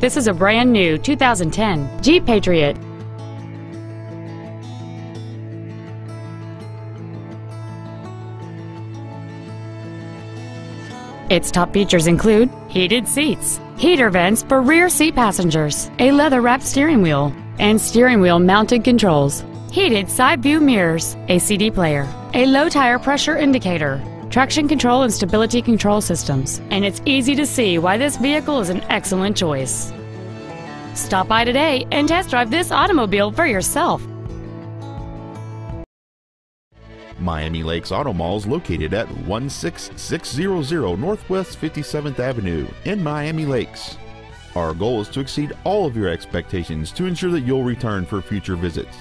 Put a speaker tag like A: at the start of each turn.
A: This is a brand new 2010 Jeep Patriot. Its top features include heated seats, heater vents for rear seat passengers, a leather-wrapped steering wheel, and steering wheel mounted controls, heated side view mirrors, a CD player, a low tire pressure indicator, traction control and stability control systems, and it's easy to see why this vehicle is an excellent choice. Stop by today and test drive this automobile for yourself.
B: Miami Lakes Auto Mall is located at 16600 Northwest 57th Avenue in Miami Lakes. Our goal is to exceed all of your expectations to ensure that you'll return for future visits.